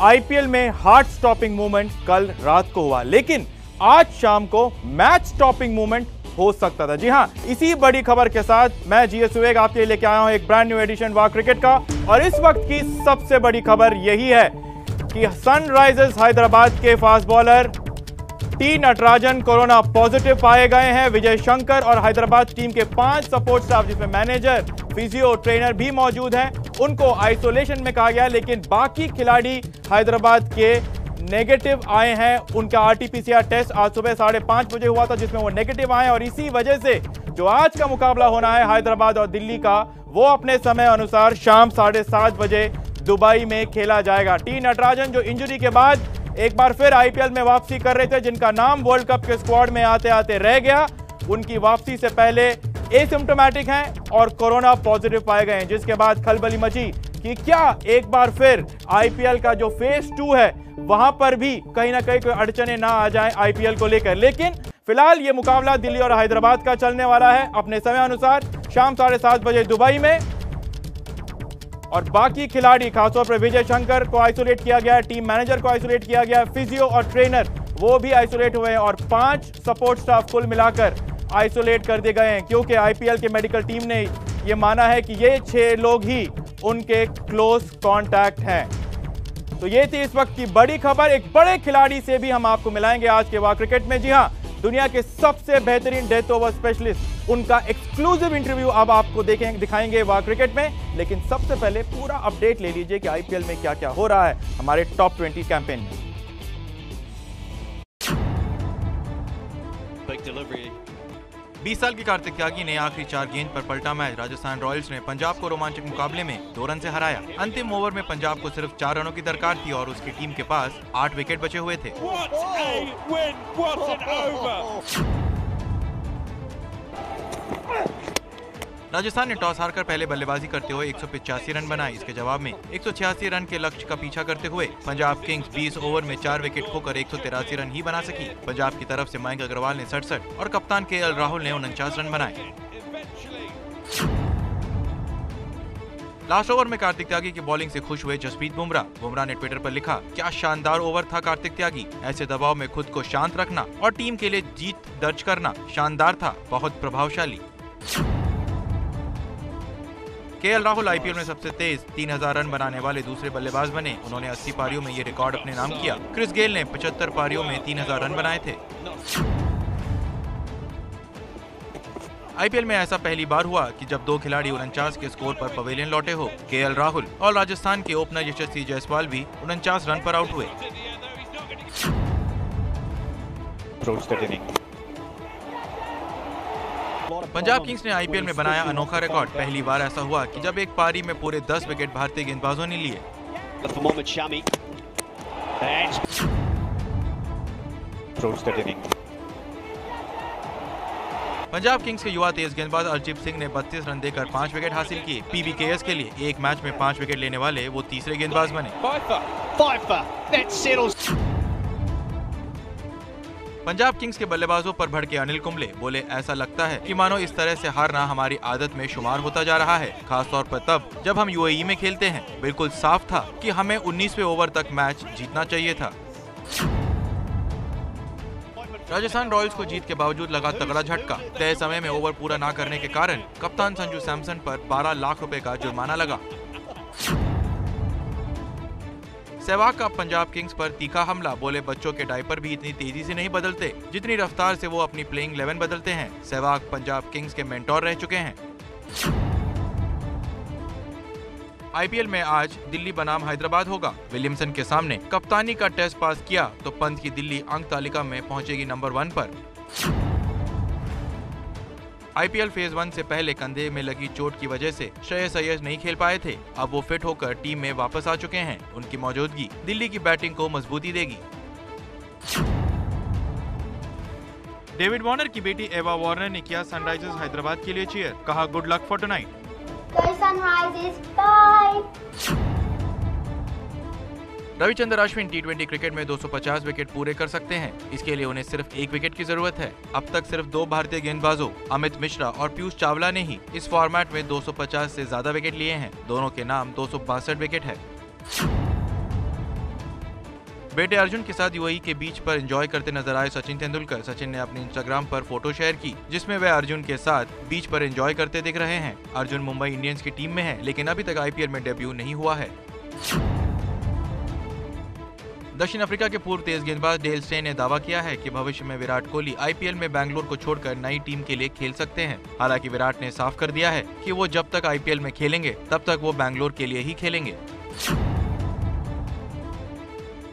IPL में heart stopping movement कल रात को हुआ, लेकिन आज शाम को मैच स्टॉपिंग मूवमेंट हो सकता था। जी हाँ इसी बड़ी खबर के साथ मैं जीएस आपके लिए लेके आया हूँ एक ब्रांड न्यू एडिशन वाह क्रिकेट का, और इस वक्त की सबसे बड़ी खबर यही है कि सनराइजर्स हैदराबाद के fast bowler T Natarajan corona positive पाए गए हैं। विजय शंकर और हैदराबाद टीम के पाँच सपोर्ट स्टाफ, जिसमें मैनेजर, फिजियो ट्रेनर भी मौजूद हैं। उनको आइसोलेशन में कहा गया, लेकिन बाकी खिलाड़ी हैदराबाद के नेगेटिव आए हैं। उनका आरटीपीसीआर टेस्ट आज सुबह साढ़े पाँच बजे हुआ था, जिसमें वो नेगेटिव आए और इसी वजह से जो आज का मुकाबला होना है हैदराबाद और दिल्ली का, वो अपने समय अनुसार शाम साढ़े सात बजे दुबई में खेला जाएगा। टी नटराजन जो इंजरी के बाद एक बार फिर आईपीएल में वापसी कर रहे थे, जिनका नाम वर्ल्ड कप के स्क्वाड में आते आते रह गया। उनकी वापसी से पहले एसिम्टोमेटिक हैं और कोरोना पॉजिटिव पाए गए हैं, जिसके बाद खलबली मची कि क्या एक बार फिर आईपीएल का जो फ़ेज़ टू है, वहाँ पर भी कहीं ना कहीं कोई अड़चने ना आ जाए आईपीएल को लेकर। लेकिन फ़िलहाल ये मुकाबला दिल्ली और हैदराबाद का चलने वाला है। अपने समय अनुसार शाम साढ़े सात बजे दुबई में और बाकी खिलाड़ी, खासतौर पर विजय शंकर को आइसोलेट किया गया, टीम मैनेजर को आइसोलेट किया गया, फिजियो और ट्रेनर वो भी आइसोलेट हुए हैं और पाँच सपोर्ट स्टाफ कुल मिलाकर आइसोलेट कर दिए गए हैं, क्योंकि आईपीएल के मेडिकल टीम ने ये माना है कि ये छह लोग ही उनके क्लोज कॉन्टैक्ट हैं। तो ये थी इस वक्त की बड़ी खबर, एक बड़े खिलाड़ी से भी हम आपको मिलाएँगे आज के वा क्रिकेट में। जी हाँ दुनिया के सबसे बेहतरीन डेथ ओवर स्पेशलिस्ट उनका एक्सक्लूसिव इंटरव्यू अब आपको देखें, दिखाएँगे वह क्रिकेट में। लेकिन सबसे पहले पूरा अपडेट ले लीजिए कि आईपीएल में क्या क्या हो रहा है हमारे टॉप 20 कैंपेन में। बीस साल की कार्तिक त्यागी ने आखिरी चार गेंद पर पलटा मैच। राजस्थान रॉयल्स ने पंजाब को रोमांचक मुकाबले में दो रन से हराया। अंतिम ओवर में पंजाब को सिर्फ़ चार रनों की दरकार थी और उसकी टीम के पास आठ विकेट बचे हुए थे। राजस्थान ने टॉस हारकर पहले बल्लेबाजी करते हुए एक रन बनाए। इसके जवाब में एक सौ छियासी रन के लक्ष्य का पीछा करते हुए पंजाब किंग्स 20 ओवर में चार विकेट खोकर एक सौ तिरासी रन ही बना सकी। पंजाब की तरफ़ से मयंक अग्रवाल ने सड़सठ और कप्तान के राहुल ने उनचास रन बनाए। लास्ट ओवर में कार्तिक त्यागी की बॉलिंग से खुश हुए जसप्रीत बुमराह। बुमराह ने ट्विटर पर लिखा, क्या शानदार ओवर था कार्तिक त्यागी। ऐसे दबाव में खुद को शांत रखना और टीम के लिए जीत दर्ज करना शानदार था, बहुत प्रभावशाली। के एल राहुल आईपीएल में सबसे तेज 3000 रन बनाने वाले दूसरे बल्लेबाज बने। उन्होंने 80 पारियों में ये रिकॉर्ड अपने नाम किया। क्रिस गेल ने 75 पारियों में 3000 रन बनाए थे। आईपीएल में ऐसा पहली बार हुआ कि जब दो खिलाड़ी उनचास के स्कोर पर पवेलियन लौटे हो, के एल राहुल और राजस्थान के ओपनर यशस्वी जायसवाल भी उनचास रन पर आउट हुए। पंजाब किंग्स ने आईपीएल में बनाया अनोखा रिकॉर्ड। पहली बार ऐसा हुआ कि जब एक पारी में पूरे 10 विकेट भारतीय गेंदबाजों ने लिए। पंजाब किंग्स के युवा तेज गेंदबाज अरजीत सिंह ने 32 रन देकर पाँच विकेट हासिल किए। पीबीकेएस के लिए एक मैच में पाँच विकेट लेने वाले वो तीसरे गेंदबाज बने। पंजाब किंग्स के बल्लेबाजों पर भड़के अनिल कुंबले बोले, ऐसा लगता है कि मानो इस तरह से हारना हमारी आदत में शुमार होता जा रहा है, खासतौर पर तब जब हम यूएई में खेलते हैं। बिल्कुल साफ़ था कि हमें 19वें ओवर तक मैच जीतना चाहिए था। राजस्थान रॉयल्स को जीत के बावजूद लगा तगड़ा झटका। तय समय में ओवर पूरा न करने के कारण कप्तान संजू सैमसन पर 12 लाख रुपए का जुर्माना लगा। सहवाग का पंजाब किंग्स पर तीखा हमला, बोले बच्चों के डायपर भी इतनी तेज़ी से नहीं बदलते, जितनी रफ्तार से वो अपनी प्लेइंग इलेवन बदलते हैं। सहवाग पंजाब किंग्स के मेंटोर रह चुके हैं। आईपीएल में आज दिल्ली बनाम हैदराबाद होगा। विलियमसन के सामने कप्तानी का टेस्ट पास किया तो पंत की दिल्ली अंक तालिका में पहुंचेगी नंबर वन पर। आईपीएल फ़ेज़ वन से पहले कंधे में लगी चोट की वजह से श्रेयस अय्यर नहीं खेल पाए थे। अब वो फिट होकर टीम में वापस आ चुके हैं। उनकी मौजूदगी दिल्ली की बैटिंग को मजबूती देगी। डेविड वार्नर की बेटी एवा वार्नर ने किया सनराइजर्स हैदराबाद के लिए चेयर कहा good luck for tonight Ravichandra Ashwin T cricket में 250 विकेट पूरे कर सकते हैं। इसके लिए उन्हें सिर्फ़ एक विकेट की ज़रूरत है। अब तक सिर्फ़ दो भारतीय गेंदबाजों, अमित मिश्रा और पीयूष चावला ने ही इस फॉर्मेट में 250 से ज़्यादा विकेट लिए हैं। दोनों के नाम दो सौ बासठ विकेट है। बेटे अर्जुन के साथ यूएई के बीच पर एंजॉय करते नज़र आए सचिन तेंदुलकर। सचिन ने अपने इंस्टाग्राम पर फ़ोटो शेयर की, जिसमें वे अर्जुन के साथ बीच पर एंजॉय करते दिख रहे हैं। अर्जुन मुंबई इंडियंस की टीम में है, लेकिन अभी तक आईपीएल में डेब्यू नहीं हुआ है। दक्षिण अफ्रीका के पूर्व तेज गेंदबाज डेल स्टेन ने दावा किया है कि भविष्य में विराट कोहली आईपीएल में बैंगलोर को छोड़कर नई टीम के लिए खेल सकते हैं। हालाँकि विराट ने साफ़ कर दिया है कि वो जब तक आईपीएल में खेलेंगे, तब तक वो बैंगलोर के लिए ही खेलेंगे।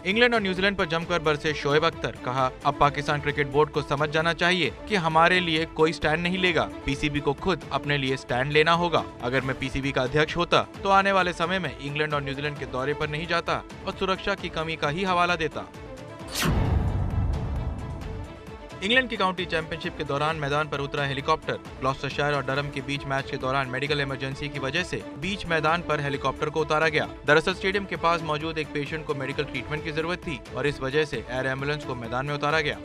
इंग्लैंड और न्यूजीलैंड पर जमकर बरसे शोएब अख्तर। कहा, अब पाकिस्तान क्रिकेट बोर्ड को समझ जाना चाहिए कि हमारे लिए कोई स्टैंड नहीं लेगा। पीसीबी को खुद अपने लिए स्टैंड लेना होगा। अगर मैं पीसीबी का अध्यक्ष होता तो आने वाले समय में इंग्लैंड और न्यूजीलैंड के दौरे पर नहीं जाता और सुरक्षा की कमी का ही हवाला देता। इंग्लैंड की काउंटी चैंपियनशिप के दौरान मैदान पर उतरा हेलीकॉप्टर। ग्लॉस्टरशायर और डरम के बीच मैच के दौरान मेडिकल इमरजेंसी की वजह से बीच मैदान पर हेलीकॉप्टर को उतारा गया। दरअसल स्टेडियम के पास मौजूद एक पेशेंट को मेडिकल ट्रीटमेंट की ज़रूरत थी और इस वजह से एयर एंबुलेंस को मैदान में उतारा गया।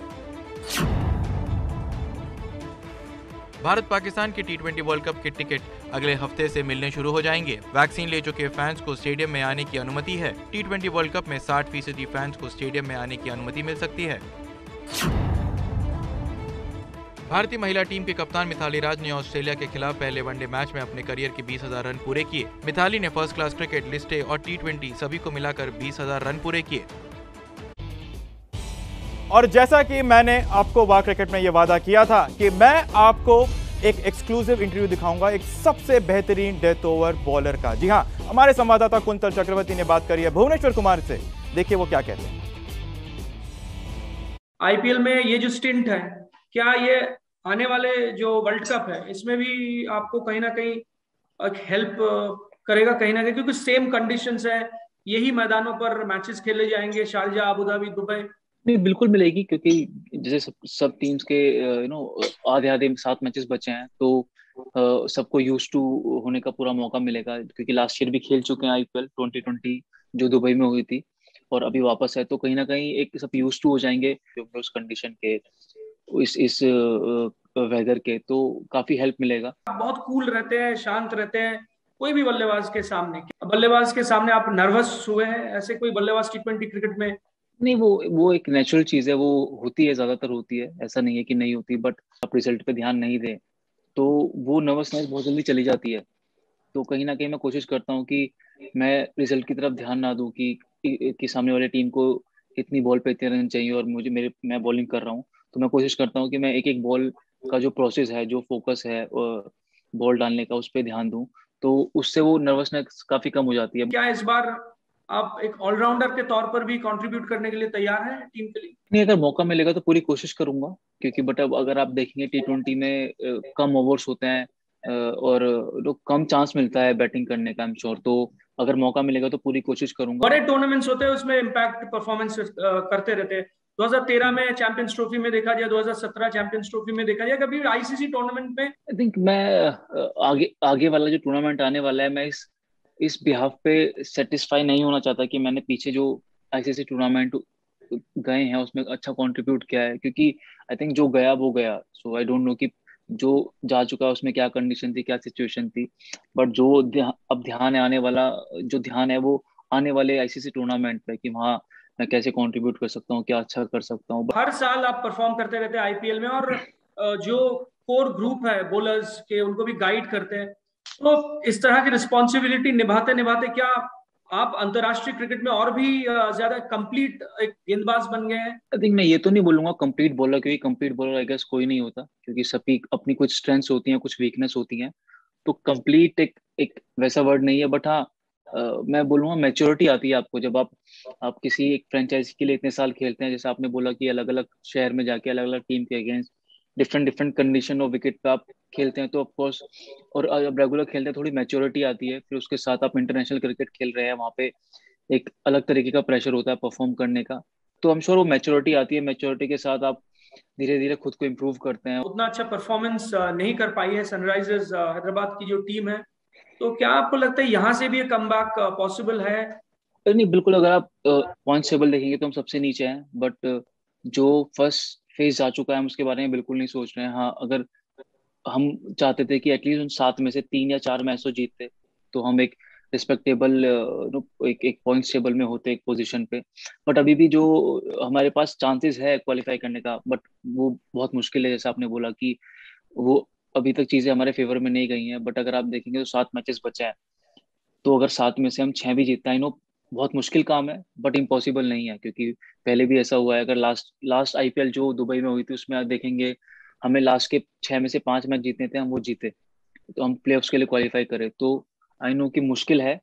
भारत पाकिस्तान के टी ट्वेंटी वर्ल्ड कप के टिकट अगले हफ़्ते से मिलने शुरू हो जाएँगे। वैक्सीन ले चुके फैंस को स्टेडियम में आने की अनुमति है। टी ट्वेंटी वर्ल्ड कप में 60 फ़ीसदी फैंस को स्टेडियम में आने की अनुमति मिल सकती है। भारतीय महिला टीम के कप्तान मिथाली राज ने ऑस्ट्रेलिया के खिलाफ पहले वनडे मैच में अपने करियर के 20,000 रन पूरे किए। मिथाली ने फ़र्स्ट क्लास क्रिकेट लिस्टे और टी सभी को मिलाकर 20,000 रन पूरे किए। और जैसा कि मैंने आपको वाह क्रिकेट में यह वादा किया था कि मैं आपको एक एक्सक्लूसिव इंटरव्यू दिखाऊँगा एक सबसे बेहतरीन डेथ ओवर बॉलर का। जी हाँ हमारे संवाददाता कुंतल चक्रवर्ती ने बात करी है भुवनेश्वर कुमार से। देखिए वो क्या कहते हैं। आईपीएल में ये जो स्टिंट है क्या ये आने वाले जो वर्ल्ड कप है, इसमें भी आपको कहीं ना कहीं हेल्प करेगा कहीं ना कहीं, क्योंकि सेम कंडीशन है। यही मैदानों पर मैचेस खेले जाएँगे, शारजा अबू धाबी दुबई नहीं, बिल्कुल मिलेगी, क्योंकि जैसे सब सब टीम्स के यू नो आधे आधे सात मैचेस बचे हैं तो सबको यूज़ टू होने का पूरा मौका मिलेगा, क्योंकि लास्ट ईयर भी खेल चुके हैं आईपीएल 2020 जो दुबई में हुई थी, और अभी वापस है तो कहीं ना कहीं एक सब यूज़ टू हो जाएँगे उस कंडीशन के इस इस वेदर के तो काफ़ी हेल्प मिलेगा। आप बहुत कूल रहते हैं शांत रहते हैं कोई भी बल्लेबाज के सामने। बल्लेबाज के सामने आप नर्वस हुए हैं ऐसे कोई बल्लेबाज टी ट्वेंटी क्रिकेट में? नहीं वो वो एक नेचुरल चीज़ है वो होती है ज़्यादातर होती है। ऐसा नहीं है कि नहीं होती बट आप रिज़ल्ट पे ध्यान नहीं दें तो वो नर्वसनेस बहुत जल्दी चली जाती है। तो कहीं ना कहीं मैं कोशिश करता हूँ कि मैं रिज़ल्ट की तरफ़ ध्यान ना दूँ कि कि सामने वाले टीम को इतनी बॉल पे इतने रन चाहिए और मुझे मेरे मैं बॉलिंग कर रहा हूँ। तो मैं कोशिश करता हूँ कि मैं एक एक बॉल का जो प्रोसेस है जो फोकस है बॉल डालने का उस पर ध्यान दूँ। तो उससे वो नर्वसनेस काफ़ी कम हो जाती है। क्या इस बार आप एक ऑलराउंडर के तौर पर भी कंट्रीब्यूट करने के लिए तैयार हैं टीम के लिए? नहीं अगर मौका मिलेगा तो पूरी कोशिश करूँगा क्योंकि बट अब अगर आप देखेंगे टी ट्वेंटी में कम ओवर्स होते हैं और लोग कम चांस मिलता है बैटिंग करने का श्योर तो अगर मौका मिलेगा तो पूरी कोशिश करूँगा। बड़े टूर्नामेंट्स होते हैं उसमें इम्पैक्ट परफॉर्मेंस करते रहते हैं। 2013 में चैंपियंस ट्रॉफी में देखा जाए 2017 चैंपियंस ट्रॉफी में देखा जाए, कभी आईसीसी टूर्नामेंट में? आई थिंक मैं आगे आगे वाला जो टूर्नामेंट आने वाला है, मैं इस इस बिहाफ पे सेटिस्फाई नहीं होना चाहता कि मैंने पीछे जो आईसीसी टूर्नामेंट गए हैं, उसमें अच्छा कंट्रीब्यूट किया है, क्योंकि आई थिंक जो गया, वो गया। सो आई डोंट नो कि जो जा चुका है, उसमें क्या कंडीशन थी, क्या सिचुएशन थी। बट जो अब ध्यान है आने वाला, जो ध्यान है, वो आने वाले आईसीसी टूर्नामेंट पे कि वहाँ मैं कैसे कंट्रीब्यूट कर सकता हूँ क्या अच्छा कर सकता हूँ? हर साल आप परफॉर्म करते रहते हैं आईपीएल में और जो कोर ग्रुप है बोलर्स के उनको भी गाइड करते हैं। तो इस तरह की रिस्पॉन्सिबिलिटी निभाते निभाते क्या आप अंतरराष्ट्रीय क्रिकेट में और भी ज़्यादा कंप्लीट एक गेंदबाज बन गए हैं? आई थिंक मैं ये तो नहीं बोलूँगा कंप्लीट बॉलर क्योंकि कंप्लीट बॉलर आई गेस कोई नहीं होता क्योंकि सभी अपनी कुछ स्ट्रेंथ्स होती हैं कुछ वीकनेस होती हैं। तो कंप्लीट एक एक वैसा वर्ड नहीं है बट हाँ मैं बोलूँगा मेच्योरिटी आती है आपको जब आप आप किसी एक फ्रेंचाइजी के लिए इतने साल खेलते हैं, जैसे आपने बोला कि अलग अलग शहर में जाके अलग अलग टीम के अगेंस्ट डिफरेंट डिफरेंट कंडीशन और विकेट पे आप खेलते हैं तो ऑफकोर्स और जब रेगुलर खेलते हैं, थोड़ी मेच्योरिटी आती है, फिर उसके साथ आप इंटरनेशनल क्रिकेट खेल रहे हैं, वहाँ पे एक अलग तरीके का प्रेशर होता है परफॉर्म करने का। तो हम श्योर वो मेच्योरिटी आती है मेच्योरिटी के साथ आप धीरे धीरे खुद को इम्प्रूव करते हैं। उतना अच्छा परफॉर्मेंस नहीं कर पाई है सनराइजर्स हैदराबाद की जो टीम है तो क्या आपको लगता है यहाँ से भी कम बैक पॉसिबल है? नहीं, बिल्कुल अगर आप पॉइंट टेबल देखेंगे तो हम सबसे नीचे हैं बट जो फ़र्स्ट फ़ेज़ जा चुका है, हम उसके बारे में बिल्कुल नहीं सोच रहे हैं। हाँ अगर हम चाहते थे कि एटलीस्ट उन सात में से तीन या चार मैच तो जीतते तो हम एक रिस्पेक्टेबल एक एक पॉइंट टेबल में होते, एक पोजीशन पे। बट अभी भी जो हमारे पास चांसेस है क्वालिफाई करने का बट वो बहुत मुश्किल है, जैसा आपने बोला कि वो अभी तक चीज़ें हमारे फेवर में नहीं गई हैं बट अगर आप देखेंगे तो सात मैचेस बचे हैं। तो अगर सात में से हम छह भी जीतते हैं नो बहुत मुश्किल काम है बट इम्पॉसिबल नहीं है, क्योंकि पहले भी ऐसा हुआ है। अगर लास्ट लास्ट आईपीएल जो दुबई में हुई थी, उसमें आप देखेंगे, हमें लास्ट के छह में से पाँच मैच जीतने थे, हम वो जीते। तो हम प्ले के लिए क्वालिफाई करें। तो आई नो कि मुश्किल है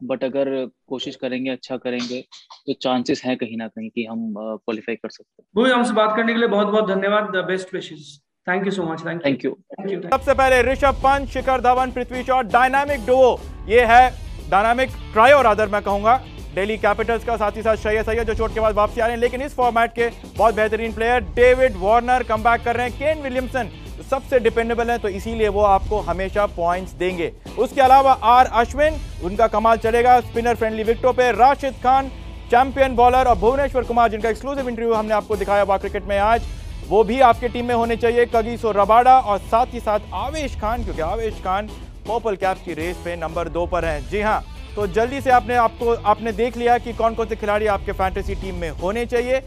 बट अगर कोशिश करेंगे अच्छा करेंगे तो चांसेस हैं कहीं ना कहीं कि हम क्वालिफाई कर सकते हैं। हमसे बात करने के लिए बहुत बहुत धन्यवाद best wishes thank you so much thank you thank you सबसे पहले ऋषभ पंत शिखर धवन पृथ्वी शॉ डायनामिक डुओ ये है डायनामिक ट्रायो रादर मैं कहूँगा डेली कैपिटल्स का साथ ही साथ श्रेयस अय्यर जो चोट के बाद वापसी आ रहे हैं लेकिन इस फॉर्मेट के बहुत बेहतरीन प्लेयर डेविड वार्नर कम कर रहे हैं। केन विलियमसन तो सबसे डिपेंडेबल है तो इसीलिए वो आपको हमेशा पॉइंट्स देंगे। उसके अलावा आर अश्विन उनका कमाल चलेगा स्पिनर फ्रेंडली विकेटों पे। राशिद खान चैंपियन बॉलर और भुवनेश्वर कुमार जिनका एक्सक्लूसिव इंटरव्यू हमने आपको दिखाया हुआ क्रिकेट में आज। वो भी आपके टीम में होने चाहिए। कगीसो रबाडा और साथ ही साथ आवेश खान, क्योंकि आवेश खान पर्पल कैप की रेस पे नंबर दो पर हैं। जी हाँ तो जल्दी से आपने, आपको, आपने देख लिया कि कौन कौन से खिलाड़ी आपके फैंटेसी टीम में होने चाहिए।